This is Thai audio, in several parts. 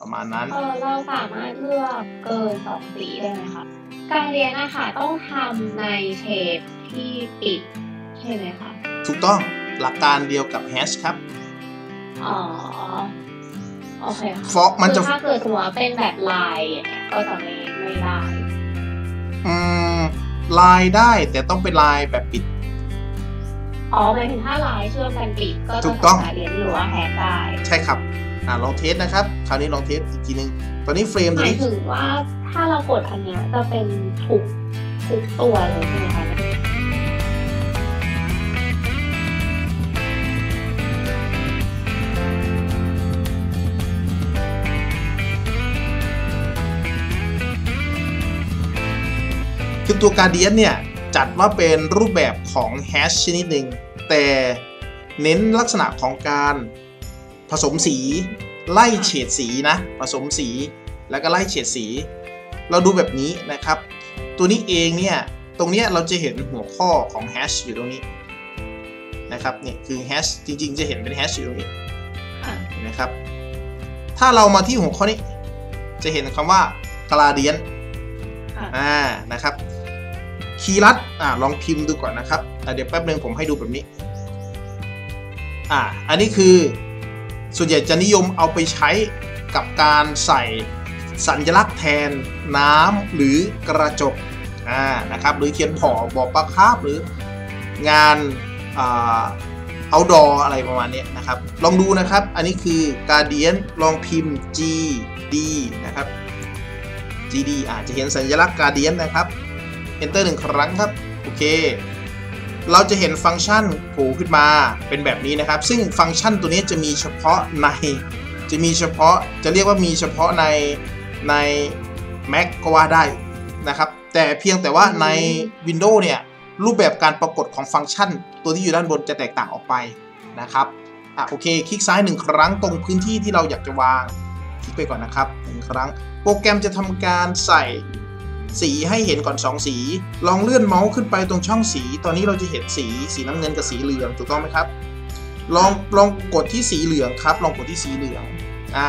ประมาณนั้น เออเราสามารถเลือกเกินสองสีได้ไหมคะการเรียนนะคะต้องทำในเชฟที่ปิดใช่ไหมคะถูกต้องหลักการเดียวกับแฮชครับ อ๋อโอเคค่ะฟอกมันจะคือถ้าเกิดสมมติว่าเป็นแบบลายอย่างเงี้ยก็จะไม่ไม่ได้อืมลายได้แต่ต้องเป็นลายแบบปิด อ๋อหมายถึงถ้าลายเชื่อมกันปิดก็ถูจะกต้อง สามารถเรียนหรือว่าแฮกได้ ใช่ครับ อ่าลองเทสนะครับ คราวนี้ลองเทสอีกทีนึง ตอนนี้เฟรมหตัวมายนี้ถึงว่าถ้าเรากดอันเนี้ยจะเป็นทุกทุกตัวเลยใช่ไหมคะคือตัวการเดียนเนี่ย จัดว่าเป็นรูปแบบของแฮชชนิดหนึ่งแต่เน้นลักษณะของการผสมสี ไล่เฉดสีนะ ผสมสีแล้วก็ไล่เฉดสี เราดูแบบนี้นะครับ ตัวนี้เองเนี่ย ตรงเนี้ยเราจะเห็นหัวข้อของแฮชอยู่ตรงนี้นะครับนี่คือแฮชจริงๆ จะเห็นเป็นแฮชอยู่ตรงนี้ค่ะเห็นไหมครับ ถ้าเรามาที่หัวข้อนี้ จะเห็นคำว่า gradient ค่ะอ่านะครับคีย์ลัดอ่าลองพิมพ์ดูก่อนนะครับอะเดี๋ยวแป๊บนึงผมให้ดูแบบนี้ อ่า อันนี้คือ ส่วนใหญ่จะนิยมเอาไปใช้กับการใส่สัญลักษณ์แทนน้ำหรือกระจกนะครับหรือเขียนผอบอกปลาคาบหรืองานเอา outdoor อะไรประมาณนี้นะครับ ลองดูนะครับ อันนี้คือ Guardian ลองพิมพ์ G D นะครับ GD อาจจะเห็นสัญลักษณ์ Guardian นะครับ Enter หนึ่งครั้งครับ โอเค เราจะเห็นฟังก์ชันโผล่ขึ้นมาเป็นแบบนี้นะครับ ซึ่งฟังก์ชันตัวนี้จะมีเฉพาะใน จะมีเฉพาะจะเรียกว่ามีเฉพาะในใน Mac ก็ว่าได้นะครับ แต่เพียงแต่ว่าใน Windows เนี่ย รูปแบบการปรากฏของฟังก์ชัน ตัวที่อยู่ด้านบนจะแตกต่างออกไปนะครับอะโอเค คลิกซ้ายหนึ่งครั้งตรงพื้นที่ที่เราอยากจะวาง คลิกไปก่อนนะครับหนึ่งครั้ง โปรแกรมจะทำการใส่ สีให้เห็นก่อน 2 สี ลองเลื่อนเมาส์ขึ้นไปตรงช่องสี ตอนนี้เราจะเห็นสีสีน้ำเงินกับสีเหลืองถูกต้องไหมครับ ลองลองกดที่สีเหลืองครับ ลองกดที่สีเหลืองอ่า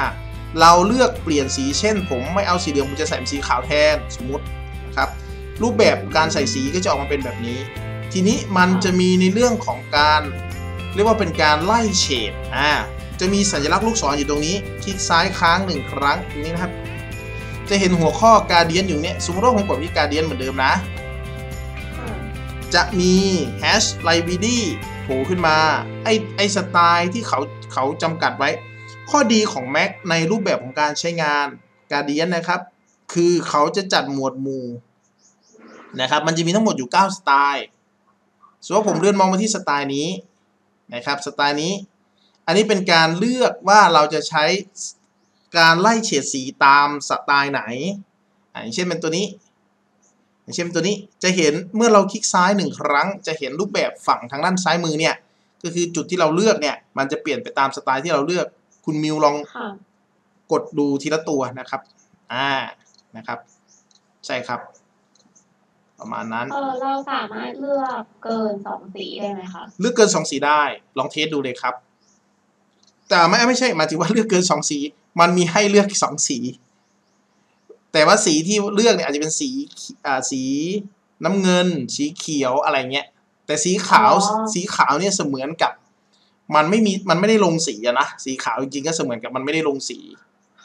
เราเลือกเปลี่ยนสีเช่น ผมไม่เอาสีเหลืองผมจะใส่เป็นสีขาวแทนสมมตินะครับรูปแบบการใส่สีก็จะออกมาเป็นแบบนี้ ทีนี้มันจะมีในเรื่องของการ เรียกว่าเป็นการไล่เฉดอ่าจะมีสัญลักษณ์ลูกศรอยู่ตรงนี้ คลิกซ้ายค้างหนึ่งครั้งตรงนี้นะครับ จะเห็นหัวข้อ gradient อยู่เนี่ยสมมติว่าผมกดที่ gradient เหมือนเดิมนะ จะมี hatch library โผล่ขึ้นมา ไอไอสไตล์ที่เขาเขาจำกัดไว้ ข้อดีของ Mac ในรูปแบบของการใช้งาน gradient นะครับ คือเขาจะจัดหมวดหมู่นะครับ มันจะมีทั้งหมดอยู่ 9 สไตล์สมมติว่าผมเลื่อนมองมาที่สไตล์นี้นะครับ สไตล์นี้ อันนี้เป็นการเลือกว่าเราจะใช้ การไล่เฉดสีตามสไตล์ไหนอ่าอย่างเช่นเป็นตัวนี้อย่างเช่นตัวนี้จะเห็นเมื่อเราคลิกซ้ายหนึ่งครั้ง จะเห็นรูปแบบฝั่งทางด้านซ้ายมือเนี่ยก็คือจุดที่เราเลือกเนี่ย มันจะเปลี่ยนไปตามสไตล์ที่เราเลือก คุณมิวลองค่ะกดดูทีละตัวนะครับอ่านะครับ ใช่ครับ ประมาณนั้นเออเราสามารถเลือกเกินสองสีได้ไหมคะเลือกเกินสองสีได้ ลองเทสดูเลยครับ แต่ไม่ไม่ใช่หมายถึงว่าเลือกเกินสองสี มันมีให้เลือกสองสี แต่ว่าสีที่เลือกเนี่ยอาจจะเป็นสีอ่าสีน้ำเงิน สีเขียวอะไรเงี้ย แต่สีขาวอ๋อสีขาวเนี่ยเสมือนกับ มันไม่มีมันไม่ได้ลงสีอะนะสีขาวจริงๆก็เสมือนกับมันไม่ได้ลงสี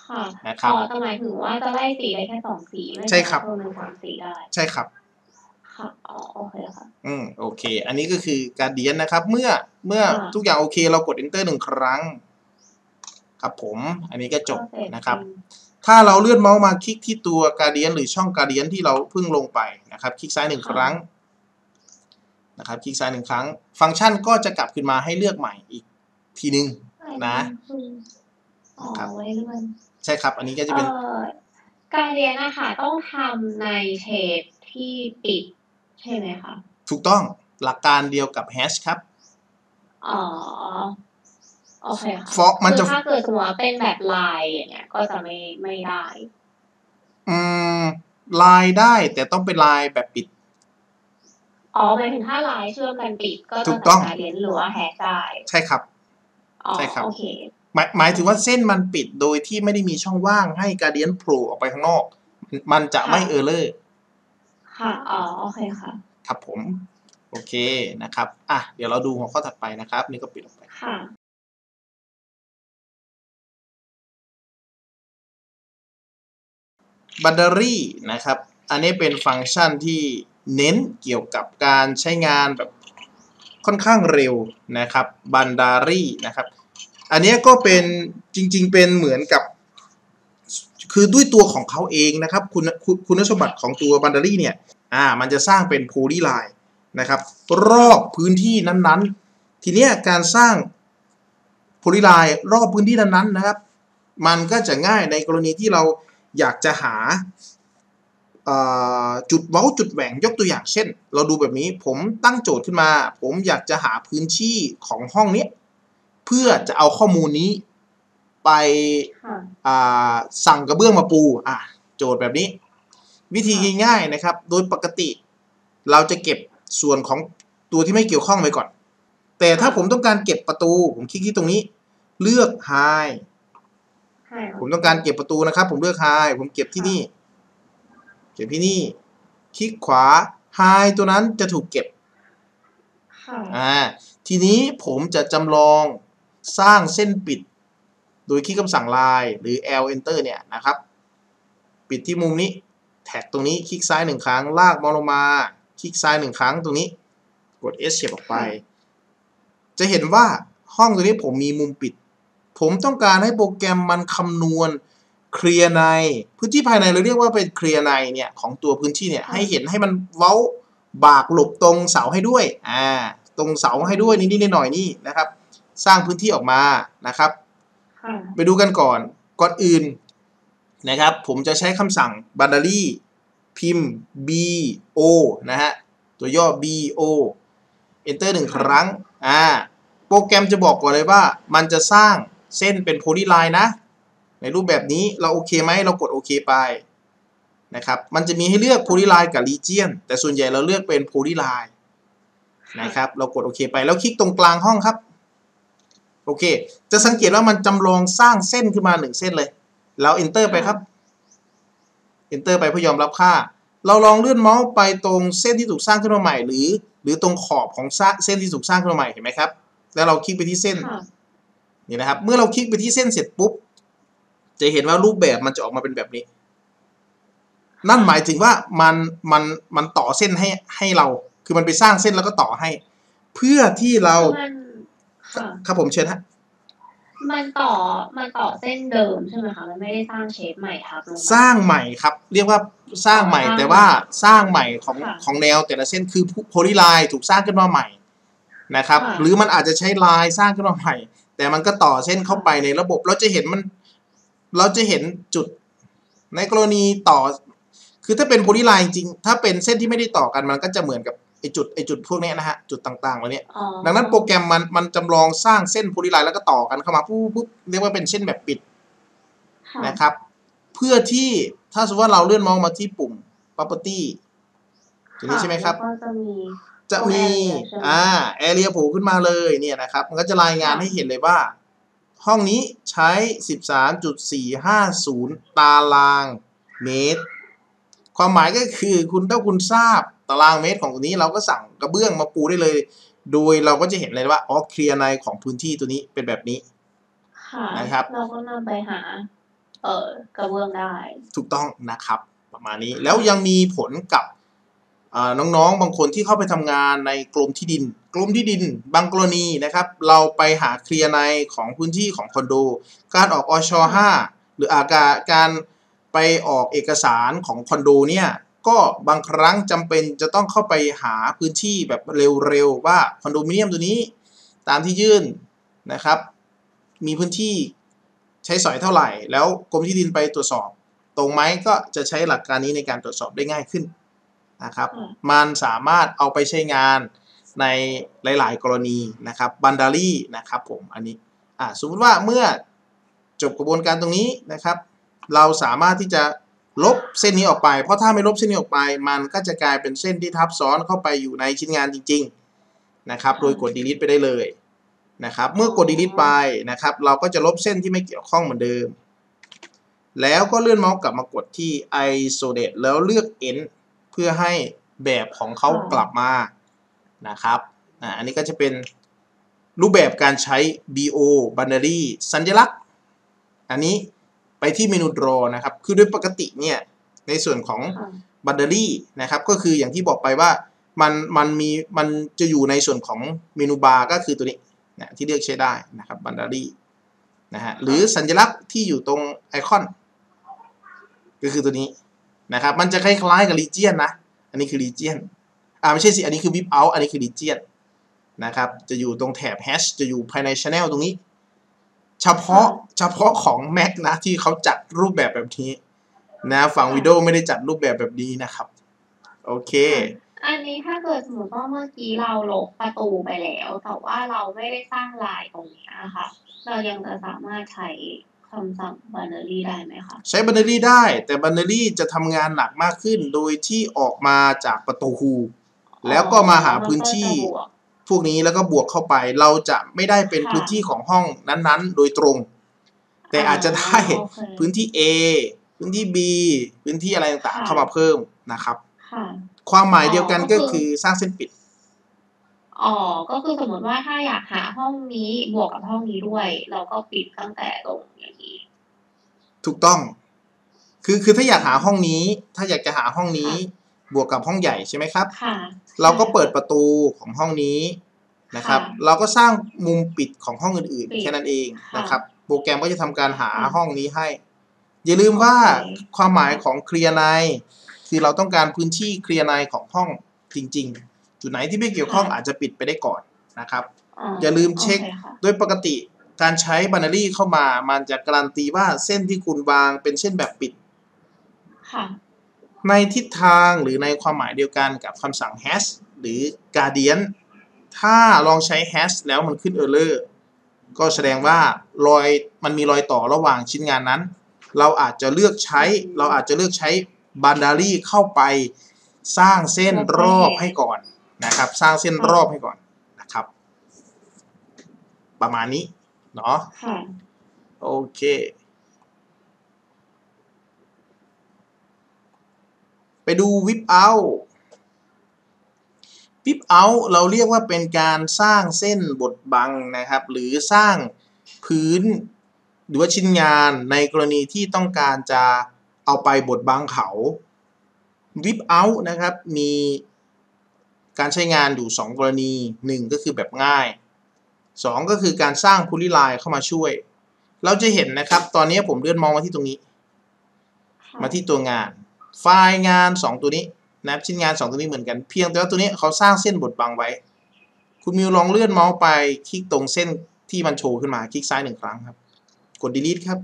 ค่ะนะครับอ๋อแต่หมายถึงว่าจะไล่สีได้แค่สองสีไม่ใช่ครับเพิ่มเป็นสามสีได้ ใช่ครับค่ะอ๋อโอเคค่ะอืมโอเค อันนี้ก็คือการเดียนนะครับ เมื่อเมื่อค่ะทุกอย่างโอเคเรากด enter หนึ่งครั้ง ครับผมอันนี้ก็จบก็เสร็จนะครับ ถ้าเราเลื่อนเมาส์มาคลิกที่ตัวการเดียนหรือช่องการเดียนที่เราเพิ่งลงไปนะครับ คลิกซ้ายหนึ่งครั้งนะครับ คลิกซ้ายหนึ่งครั้ง ฟังก์ชันก็จะกลับขึ้นมาให้เลือกใหม่อีกทีนึงนะอ๋อครับไว้เลื่อนใช่ครับ อันนี้ก็จะเอ่เป็นอการเรียนนะคะต้องทำในเชฟที่ปิดใช่ไหมคะ ถูกต้องหลักการเดียวกับแฮชครับ อ๋อ โอเคค่ะฟอกมันจะคือถ้าเกิดสมมติว่าเป็นแบบลายอย่างเงี้ย ก็จะไม่ไม่ได้ อืมลายได้แต่ต้องเป็นลายแบบปิด อ๋อหมายถึงถ้าลายเชื่อมกันปิดก็ถูจะกต้องสามารถเรียนหรือว่าแฮกได้ ใช่ครับอ๋อใช่ครับ โอเค หมายหมายถึงว่าเส้นมันปิดโดยที่ไม่ได้มีช่องว่างให้การเดียนโผล่ออกไปข้างนอก มันจะไม่เออร์เลอร์ ค่ะ อ๋อ โอเคค่ะ ครับผม โอเคนะครับ อะ เดี๋ยวเราดูหัวข้อถัดไปนะครับ นี่ก็ปิดออกไป ค่ะ boundary นะครับ อันนี้เป็นฟังก์ชันที่เน้นเกี่ยวกับการใช้งานแบบค่อนข้างเร็วนะครับ boundary นะครับ อันนี้ก็เป็นจริง ๆ เป็นเหมือนกับ คือด้วยตัวของเขาเองนะครับ คุณคุณคุณสมบัติของตัว boundary เนี่ยอ่ามันจะสร้างเป็น polyline นะครับ รอบพื้นที่นั้นๆ ทีนี้การสร้าง polyline รอบพื้นที่นั้นๆนะครับ มันก็จะง่ายในกรณีที่เรา อยากจะหาจุดเว้าจุดแหว่งยกตัวอย่างเช่น เราดูแบบนี้ผมตั้งโจทย์ขึ้นมา ผมอยากจะหาพื้นที่ของห้องนี้เพื่อจะเอาข้อมูลนี้ไปสั่งกระเบื้องมาปูอะโจทย์แบบนี้ วิธีง่ายๆนะครับ โดยปกติ เราจะเก็บส่วนของตัวที่ไม่เกี่ยวข้องไว้ก่อน แต่ถ้าผมต้องการเก็บประตู ผมคลิกที่ตรงนี้ เลือก high ผมต้องการเก็บประตูนะครับ ผมเลือก high ผมเก็บที่นี่ เก็บที่นี่ คลิกขวา high ตัวนั้นจะถูกเก็บอ่าทีนี้ผมจะจำลองสร้างเส้นปิด โดยคลิกคำสั่งลายหรือ L enter เนี่ยนะครับ ปิดที่มุมนี้ แท็กตรงนี้คลิกซ้ายหนึ่งครั้ง ลากมองลงมา คลิกซ้ายหนึ่งครั้งตรงนี้ กด S เฉียบออกไป จะเห็นว่าห้องตัวนี้ผมมีมุมปิด ผมต้องการให้โปรแกรมมันคำนวณเคลียร์ในพื้นที่ภายในเราเรียกว่าเป็นเคลียร์ในเนี่ยของตัวพื้นที่เนี่ยให้เห็นให้มันเว้าบากหลบตรงเสาให้ด้วยอ่าตรงเสาให้ด้วยนิดๆหน่อยๆนี่นะครับ สร้างพื้นที่ออกมานะครับ ไปดูกันก่อนก่อนอื่นนะครับ ผมจะใช้คำสั่ง boundary พิมพ์ b o นะฮะตัวย่อ b o enter หนึ่งครั้งอ่าโปรแกรมจะบอกก่อนเลยว่ามันจะสร้าง เส้นเป็น polyline นะ ในรูปแบบนี้เราโอเคไหมเรากดโอเคไปนะครับมันจะมีให้เลือก polyline กับ region แต่ส่วนใหญ่เราเลือกเป็น polyline นะครับเรากดโอเคไปแล้วคลิกตรงกลางห้องครับโอเค จะสังเกตว่ามันจำลองสร้างเส้นขึ้นมาหนึ่งเส้นเลยเรา enter ไปครับ enter ไปเพื่อยอมรับค่า เราลองเลื่อนเมาส์ไปตรงเส้นที่ถูกสร้างขึ้นมาใหม่ หรือ หรือตรงขอบของเส้นที่ถูกสร้างขึ้นมาใหม่เห็นไหมครับ แล้วเราคลิกไปที่เส้น นี่นะครับ เมื่อเราคลิกไปที่เส้นเสร็จปุ๊บ จะเห็นว่ารูปแบบมันจะออกมาเป็นแบบนี้ นั่นหมายถึงว่ามันมันมันต่อเส้นให้ให้เรา คือมันไปสร้างเส้นแล้วก็ต่อให้ เพื่อที่เราครับผมเชิญฮะมันต่อมันต่อเส้นเดิมใช่ไหมคะมันไม่ได้สร้างเชฟใหม่ครับ สร้างใหม่ครับ เรียกว่าสร้างใหม่แต่ว่าสร้างใหม่ของของแนวแต่ละเส้นคือโพลีไลน์ถูกสร้างขึ้นมาใหม่นะครับหรือมันอาจจะใช้ลายสร้างขึ้นมาใหม่ แต่มันก็ต่อเส้นเข้าไปในระบบเราจะเห็นมัน เราจะเห็นจุดในกรณีต่อ คือถ้าเป็น polyline จริง ถ้าเป็นเส้นที่ไม่ได้ต่อกันมันก็จะเหมือนกับไอจุดไอจุดพวกนี้นะฮะ จุดต่างๆเหล่านี้ดังนั้นโปรแกรมมันมันจำลองสร้างเส้น polyline แล้วก็ต่อกันเข้ามาปุ๊บปุ๊บเรียกว่าเป็นเส้นแบบปิดนะครับ เพื่อที่ถ้าสมมติว่าเราเลื่อนมองมาที่ปุ่ม property ตรงนี้ใช่ไหมครับก็จะมี จะมีอ่า area โผล่ขึ้นมาเลยเนี่ยนะครับ มันก็จะรายงานให้เห็นเลยว่า ห้องนี้ใช้ 13.450 ตารางเมตร ความหมายก็คือคุณถ้าคุณทราบตารางเมตรของตัวนี้เราก็สั่งกระเบื้องมาปูได้เลย โดยเราก็จะเห็นเลยว่าอ๋อเคลียร์ในของพื้นที่ตัวนี้เป็นแบบนี้นะครับเราก็นำไปหาเออกระเบื้องได้ ถูกต้องนะครับ ประมาณนี้แล้วยังมีผลกับ น้องๆ บางคนที่เข้าไปทำงานในกรมที่ดิน กรมที่ดิน บางกรณีนะครับ เราไปหาเคลียร์ในของพื้นที่ของคอนโด การออกอช5หรืออาการการไปออกเอกสารของคอนโดเนี่ยก็บางครั้งจำเป็นจะต้องเข้าไปหาพื้นที่แบบเร็วๆว่าคอนโดมิเนียมตัวนี้ ตามที่ยื่นนะครับ มีพื้นที่ใช้สอยเท่าไหร่ แล้วกรมที่ดินไปตรวจสอบ ตรงไหมก็จะใช้หลักการนี้ในการตรวจสอบได้ง่ายขึ้น นะครับ มันสามารถเอาไปใช้งานในหลาย ๆ กรณีนะครับบันดารี่นะครับผมอันนี้อ่าสมมติว่าเมื่อจบกระบวนการตรงนี้นะครับ เราสามารถที่จะลบเส้นนี้ออกไป เพราะถ้าไม่ลบเส้นนี้ออกไป มันก็จะกลายเป็นเส้นที่ทับซ้อนเข้าไปอยู่ในชิ้นงานจริง ๆ นะครับ โดยกด delete ไปได้เลยนะครับ เมื่อกด delete ไปนะครับ เราก็จะลบเส้นที่ไม่เกี่ยวข้องเหมือนเดิม แล้วก็เลื่อนเมาส์กลับมากดที่ isolate แล้วเลือก end เพื่อให้แบบของเขากลับมานะครับอ่าอันนี้ก็จะเป็นรูปแบบการใช้ bo boundary สัญลักษณ์ อันนี้ไปที่เมนู draw นะครับ คือโดยปกติเนี่ยในส่วนของค่ะ boundary นะครับ ก็คืออย่างที่บอกไปว่ามันมันมีมันจะอยู่ในส่วนของ menu bar ก็คือตัวนี้นะที่เลือกใช้ได้นะครับบันเดอรี่นะฮะหรือสัญลักษณ์ที่อยู่ตรงไอคอน ก็คือตัวนี้ นะครับ มันจะคล้ายๆกับ Legion นนะ อันนี้คือ Legion อ่าไม่ใช่สิ อันนี้คือ Whip Out อันนี้คือ Legion นนะครับ จะอยู่ตรงแถบ Hash จะอยู่ภายใน Channel ตรงนี้ เฉพาะเฉพาะของ Mac นะที่เขาจัดรูปแบบแบบนี้นะฝั่งวิดีโอไม่ได้จัดรูปแบบแบบนี้นะครับ โอเค อันนี้ถ้าเกิดสมมติว่าเมื่อกี้เราลบประตูไปแล้ว แต่ว่าเราไม่ได้สร้างลายตรงนี้ยค่ะเรายังจะสามารถใช้ คำสั่ง binary ได้ไหมคะ ใช้บันเดอรี่ได้ แต่บันเดอรี่จะทำงานหนักมากขึ้น โดยที่ออกมาจากประตูฮูแล้วก็มาหาพื้นที่แล้วก็จะบวกพวกนี้แล้วก็บวกเข้าไป เราจะไม่ได้เป็นค่ะพื้นที่ของห้องนั้นๆ โดยตรง แต่อาจจะได้โอเคพื้นที่ A พื้นที่ B พื้นที่อะไรต่างๆค่ะเข้ามาเพิ่มนะครับค่ะความหมายเดียวกันอ๋อก็ก็คือคือสร้างเส้นปิด อ๋อ ก็คือสมมติว่าถ้าอยากหาห้องนี้บวกกับห้องนี้ด้วย เราก็ปิดตั้งแต่ตรงอย่างนี้ ถูกต้อง คือคือถ้าอยากหาห้องนี้ ถ้าอยากจะหาห้องนี้ บวกกับห้องใหญ่ใช่ไหมครับค่ะเราก็เปิดประตูของห้องนี้นะครับค่ะเราก็สร้างมุมปิดของห้องอื่นปิๆดแค่นั้นเองค่ะนะครับ โปรแกรมก็จะทำการหาค่ะห้องนี้ให้ อย่าลืมว่าโอเคความหมายของเคลียร์ในคือเราต้องการพื้นที่เคลียร์ในของห้องจริง ๆ จุดไหนที่ไม่เกี่ยวข้องอาจจะปิดไปได้ก่อนนะครับ อย่าลืมเช็คโอค่ะโดยปกติการใช้บันนารีเข้ามามันจะการันตีว่าเส้นที่คุณวางเป็นเส้นแบบปิดค่ะในทิศทางหรือในความหมายเดียวกันกับคำสั่ง hash หรือ guardian ถ้าลองใช้ hash แล้วมันขึ้น error ก็แสดงว่ารอยมันมีรอยต่อระหว่างชิ้นงานนั้น เราอาจจะเลือกใช้ เราอาจจะเลือกใช้บันดารีเข้าไปสร้างเส้นรอบให้ก่อน นะครับ สร้างเส้นรอบให้ก่อนนะครับ ประมาณนี้เนาะค่ะโอเคไปดูวิปเอาวิปเอาเราเรียกว่าเป็นการสร้างเส้นบดบังนะครับ หรือสร้างพื้นหรือว่าชิ้นงานในกรณีที่ต้องการจะเอาไปบดบังเขาวิปเอานะครับมี การใช้งานอยู่ 2 กรณี 1 ก็คือแบบง่าย 2 ก็คือการสร้างพูลิไลน์เข้ามาช่วย เราจะเห็นนะครับ ตอนนี้ผมเลื่อนมองมาที่ตรงนี้ค่ะมาที่ตัวงาน ไฟล์งาน 2 ตัวนี้นะครับชิ้นงาน 2 ตัวนี้เหมือนกัน เพียงแต่ว่าตัวนี้เขาสร้างเส้นบดบังไว้ คุณมิวลองเลื่อนเมาส์ไปคลิกตรงเส้นที่มันโชว์ขึ้นมา คลิกซ้ายหนึ่งครั้งครับ กด delete ครับ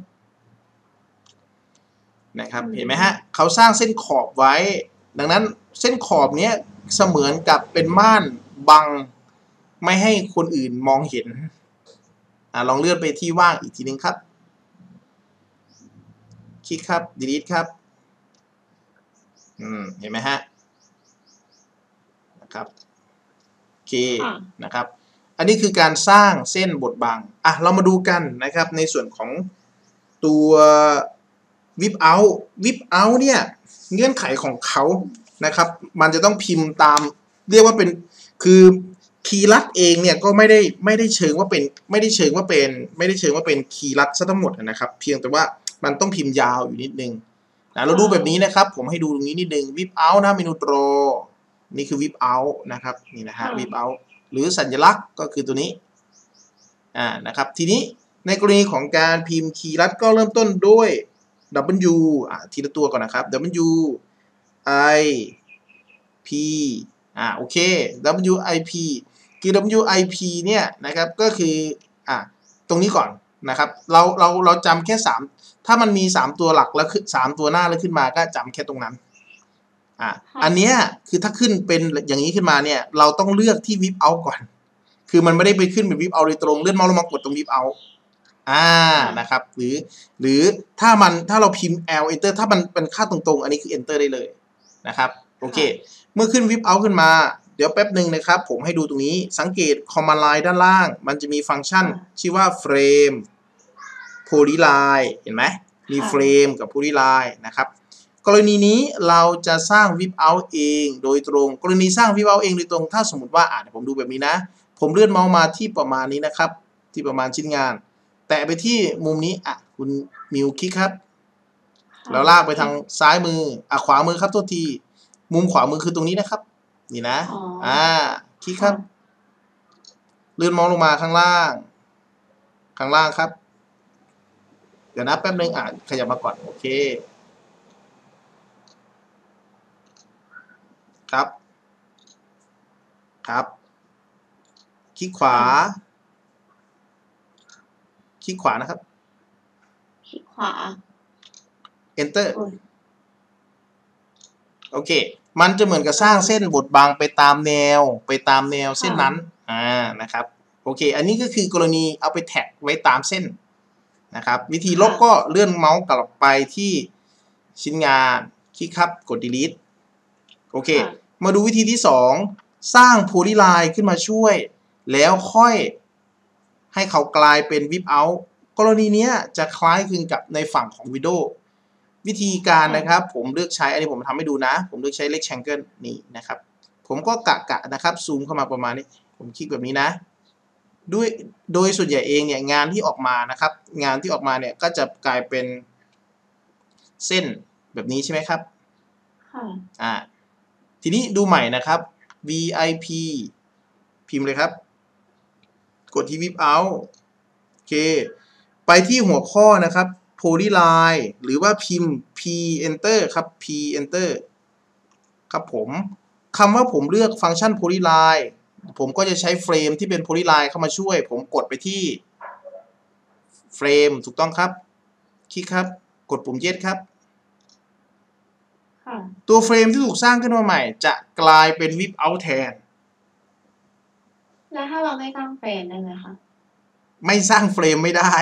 นะครับ เห็นไหมฮะ เขาสร้างเส้นขอบไว้ ดังนั้น เส้นขอบเนี้ยเสมือนกับเป็นม่านบังไม่ให้คนอื่นมองเห็นอ่าลองเลื่อนไปที่ว่างอีกทีนึงครับ คลิกครับ delete ครับ อืม เห็นไหมฮะ นะครับ โอเคค่ะนะครับ อันนี้คือการสร้างเส้นบทบัง อะ เรามาดูกันนะครับ ในส่วนของตัว whip out whip out เนี่ย เงื่อนไขของเขา นะครับ มันจะต้องพิมพ์ตามเรียกว่าเป็นคือคีย์ลัดเองเนี่ยก็ไม่ได้ไม่ได้เชิงว่าเป็นไม่ได้เชิงว่าเป็นไม่ได้เชิงว่าเป็นคีย์ลัดซะทั้งหมดนะครับ เพียงแต่ว่ามันต้องพิมพ์ยาวอยู่นิดนึงนะเราดูแบบนี้นะครับ ผมให้ดูตรงนี้นิดนึง whip out นะเมนู draw นี่คือ whip out นะครับนี่นะฮะค่ะ whip out หรือสัญลักษณ์ก็คือตัวนี้อ่านะครับ ทีนี้ในกรณีของการพิมพ์คีย์ลัดก็เริ่มต้นด้วย W อ่าทีละตัวก่อนนะครับ W I P อ่าโอเค W I P คือ W I P เนี่ยนะครับก็คืออ่าตรงนี้ก่อนนะครับเราเราเราจำแค่สามถ้ามันมีสามตัวหลักแล้วขึ้นสามตัวหน้าแล้วขึ้นมาก็จำแค่ตรงนั้นอ่าค่ะอันเนี้ยคือถ้าขึ้นเป็นอย่างนี้ขึ้นมาเนี่ย เราต้องเลือกที่ whip out ก่อน คือมันไม่ได้ไปขึ้นเป็น whip out โดยตรงเลื่อนเมาส์ลงมากดตรง whip out อ่านะครับ หรือหรือถ้ามันถ้าเราพิมพ์ L enter ถ้ามันเป็นค่าตรงๆ อันนี้คือ enter ได้เลย นะครับโอเค เมื่อขึ้น whip out ขึ้นมาดี๋ยวแป๊บหนึ่งนะครับ ผมให้ดูตรงนี้สังเกต command line ด้านล่าง มันจะมีฟังก์ชันชื่อว่า frame polyline เห็นไหมมีค่ะ frame กับ polyline นะครับ กรณีนี้เราจะสร้าง whip out เองโดยตรง กรณีสร้าง whip out เองโดยตรง ถ้าสมมติว่าอ่าเดี๋ยวผมดูแบบนี้นะ ผมเลื่อนเมาส์มาที่ประมาณนี้นะครับ ที่ประมาณชิ้นงาน แตะไปที่มุมนี้อะคุณมิวคลิกครับ แล้วลากไปทางซ้ายมืออะขวามือครับโทษที มุมขวามือคือตรงนี้นะครับ นี่นะอ๋ออ่าคลิกครับ เลื่อนมองลงมาข้างล่าง ข้างล่างครับ เดี๋ยวนะแป๊บนึงอะขยับมาก่อน โอเค ครับ ครับ คลิกขวา คลิกขวานะครับ คลิกขวา enter โอ้ยโอเค มันจะเหมือนกับสร้างเส้นบทบังไปตามแนว ไปตามแนวเส้นนั้น อ่า นะครับ โอเค อันนี้ก็คือกรณีเอาไปแท็กไว้ตามเส้นนะครับ วิธีลบก็เลื่อนเมาส์กลับไปที่ชิ้นงาน คลิกครับ กด delete โอเคค่ะมาดูวิธีที่ 2 สร้างโพลีไลน์ขึ้นมาช่วย แล้วค่อยให้เขากลายเป็น whip out กรณีเนี้ยจะคล้ายคลึงกับในฝั่งของ Windows วิธีการนะครับผมเลือกใช้อันนี้ผมทำให้ดูนะ ผมเลือกใช้ rectangle นี่นะครับ ผมก็กะกะนะครับซูมเข้ามาประมาณนี้ ผมคลิกแบบนี้นะ ด้วยโดยส่วนใหญ่เองเนี่ยงานที่ออกมานะครับ งานที่ออกมาเนี่ยก็จะกลายเป็นเส้นแบบนี้ใช่ไหมครับค่ะอ่าทีนี้ดูใหม่นะครับ VIP พิมพ์เลยครับ กดที่ whip out โอเค ไปที่หัวข้อนะครับ polyline หรือว่าพิมพ์ p enter ครับ p enter ครับผมคำว่าผมเลือกฟังก์ชัน polyline ผมก็จะใช้เฟรมที่เป็น polyline เข้ามาช่วย ผมกดไปที่เฟรมถูกต้องครับ คลิกครับ กดปุ่ม yes ครับค่ะตัวเฟรมที่ถูกสร้างขึ้นมาใหม่ จะกลายเป็น whip out แทน แล้วถ้าเราไม่ตั้งเฟรมได้ไหมคะ ไม่สร้างเฟรมไม่ได้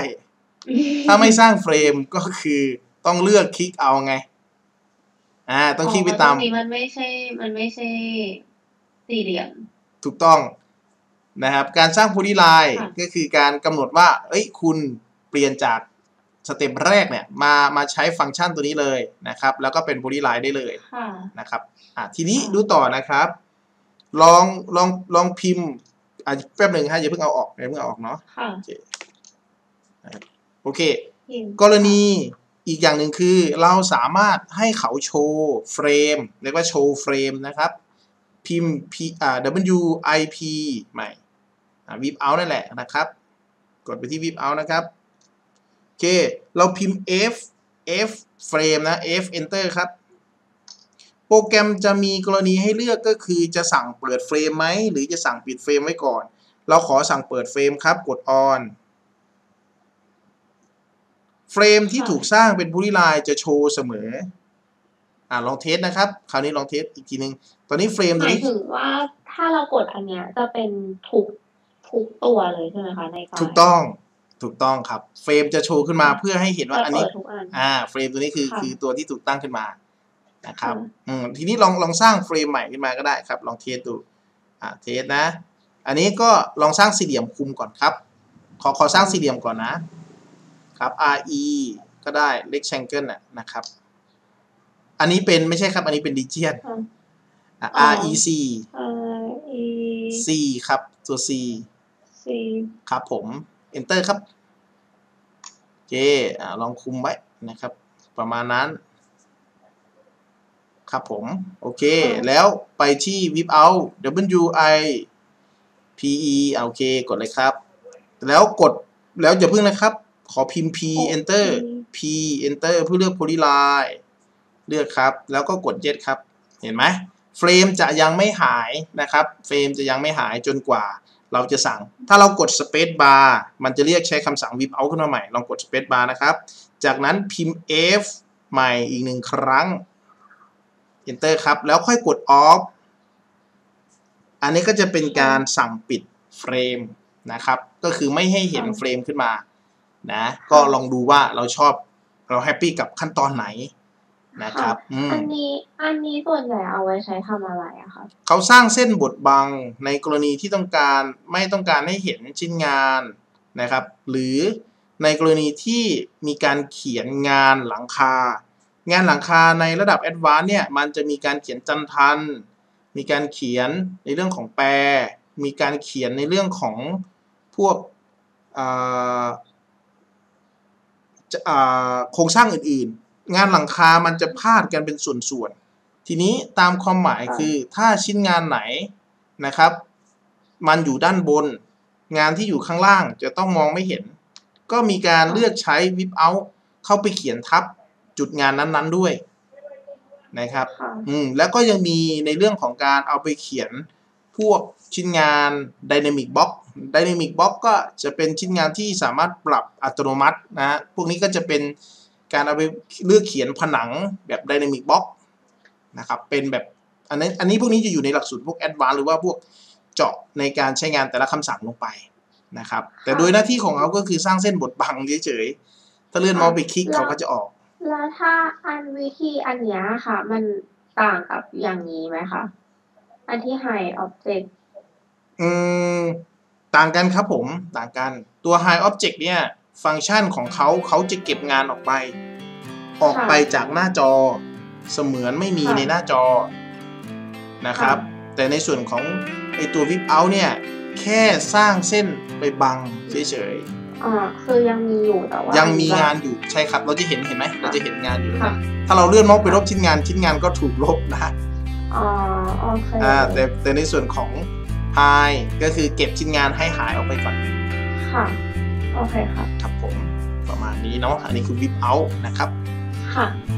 ถ้าไม่สร้างเฟรมก็คือต้องเลือกคลิกเอาไง อ่า ต้องคลิกไปตามอ๋อเพระตรงนี้มันไม่ใช่ มันไม่ใช่สี่เหลี่ยม ถูกต้องนะครับ การสร้าง polyline ค่ะก็คือการกำหนดว่า เอ้ย คุณเปลี่ยนจากสเต็ปแรกเนี่ย มา มาใช้ฟังก์ชันตัวนี้เลยนะครับ แล้วก็เป็น polyline ได้เลยค่ะนะครับ อะทีนี้ค่ะดูต่อนะครับ ลอง ลอง ลองพิมพ์อะแป๊บหนึ่งฮะอย่าเพิ่งเอาออกอย่าเพิ่งเอาออกเนาะค่ะโอเค พิมพ์กรณีอีกอย่างหนึ่งคือเราสามารถให้เขาโชว์เฟรมเรียกว่าโชว์เฟรมนะครับ พิมพ์ P อ่า W I P ใหม่อ่า whip out นั่นแหละนะครับ กดไปที่ whip out นะครับ โอเค เราพิมพ์ F F frame นะ F enter ครับ โปรแกรมจะมีกรณีให้เลือกก็คือจะสั่งเปิด frame ไหม หรือจะสั่งปิด frame ไว้ก่อน เราขอสั่งเปิด frame ครับ กด on เฟรมที่ค่ะถูกสร้างเป็น polyline จะโชว์เสมอ อ่าลอง test นะครับ คราวนี้ลอง test อีกทีนึงตอนนี้ frame หตัวมายนี้ถึงว่าถ้าเรากดอันเนี้ยจะเป็นทุกทุกตัวเลยใช่ไหมคะในไฟล์ถูกต้องถูกต้องครับ frame จะโชว์ขึ้นมาเพื่อให้เห็นว่าจะอันเปินี้ดทุกอัน อ่า frame ตัวนี้คือค่ะคือตัวที่ถูกตั้งขึ้นมานะครับ ค่ะ อืมทีนี้ลองลองสร้าง frame ใหม่ขึ้นมาก็ได้ครับ ลอง test ดู อ่า test นะ อันนี้ก็ลองสร้างสี่เหลี่ยมคุมก่อนครับ ขอขอสร้างสี่เหลี่ยมก่อนนะ ครับ RE ก็ได้ rectangle น่ะนะครับ อันนี้เป็นไม่ใช่ครับ อันนี้เป็น region ค่ะอะอ๋อ REC R E C ครับตัว C C ครับผม enter ครับโอเคอ่าลองคุมไว้นะครับ ประมาณนั้น ครับผม โอเคค่ะแล้วไปที่ whip out W I P E อ่าโอเค กดเลยครับ แล้วกดแล้วอย่าเพิ่งนะครับ ขอพิมพ์ P enter P enter เพื่อเลือก polyline เลือกครับ แล้วก็กด yes ครับ เห็นไหมเฟรมจะยังไม่หายนะครับ เฟรมจะยังไม่หายจนกว่าเราจะสั่ง ถ้าเรากด space bar มันจะเรียกใช้คำสั่ง whip out ขึ้นมาใหม่ ลองกด space bar นะครับ จากนั้นพิมพ์ F ใหม่อีกหนึ่งครั้ง enter ครับ แล้วค่อยกด off อันนี้ก็จะเป็นการสั่งปิดเฟรมนะครับ ก็คือไม่ให้เห็นค่ะเฟรมขึ้นมา นะก็ลองดูว่าเราชอบเรา happy กับขั้นตอนไหนนะครับอืมอันนี้อันนี้ส่วนใหญ่เอาไว้ใช้ทำอะไรอะคะเขาสร้างเส้นบดบังในกรณีที่ต้องการไม่ต้องการให้เห็นชิ้นงานนะครับ หรือในกรณีที่มีการเขียนงานหลังคา งานหลังคาในระดับ advance เนี่ยมันจะมีการเขียนจันทัน มีการเขียนในเรื่องของแป มีการเขียนในเรื่องของพวกอ่าจะอ่า โครงสร้างอื่นๆ งานหลังคามันจะพาดกันเป็นส่วนๆ ทีนี้ตามความหมายคือถ้าชิ้นงานไหนนะครับ มันอยู่ด้านบน งานที่อยู่ข้างล่างจะต้องมองไม่เห็น ก็มีการเลือกใช้วิบเอาเข้าไปเขียนทับจุดงานนั้น ๆด้วยนะครับค่ะอืม แล้วก็ยังมีในเรื่องของการเอาไปเขียนพวกชิ้นงาน Dynamic Box Dynamic Box ก็จะเป็นชิ้นงานที่สามารถปรับอัตโนมัตินะฮะพวกนี้ก็จะเป็นการเอาไปเลือกเขียนผนังแบบ Dynamic Box นะครับเป็นแบบอันนี้อันนี้พวกนี้จะอยู่ในหลักสูตรพวก Advanced หรือว่าพวกเจาะในการใช้งานแต่ละคำสั่งลงไปนะครับ แต่โดยหน้าที่ของเขาก็คือสร้างเส้นบดบังเฉยๆถ้าเลื่อนเมาส์ไปคลิกเขาก็จะออก แล้วถ้าอันวิธีอันเนี้ยค่ะ มันต่างกับอย่างนี้ไหมคะอันที่ high object อืม ต่างกันครับผมต่างกันตัว High Object เนี่ยฟังก์ชันของเขาเขาจะเก็บงานออกไป ออกไปจากหน้าจอเสมือนไม่มีค่ะในหน้าจอนะครับ แต่ในส่วนของไอตัว Whip Out เนี่ย แค่สร้างเส้นไปบังเฉยอ่าคือยังมีอยู่แต่ว่าๆยัยังมีงานอยู่ใช่ครับ เราจะเห็นเห็นไหมเราจะเห็นงานอยู่ค่ะถ้าเราเลื่อนเมาส์ไปลบชิ้นงานชิ้นงานก็ถูกลบนะอ๋อโอเคอ่าแต่แต่ในส่วนของ High ก็คือเก็บชิ้นงานให้หายออกไปก่อน ค่ะ โอเคค่ะ ครับผม ประมาณนี้เนาะ อันนี้คือ whip out นะครับ ค่ะค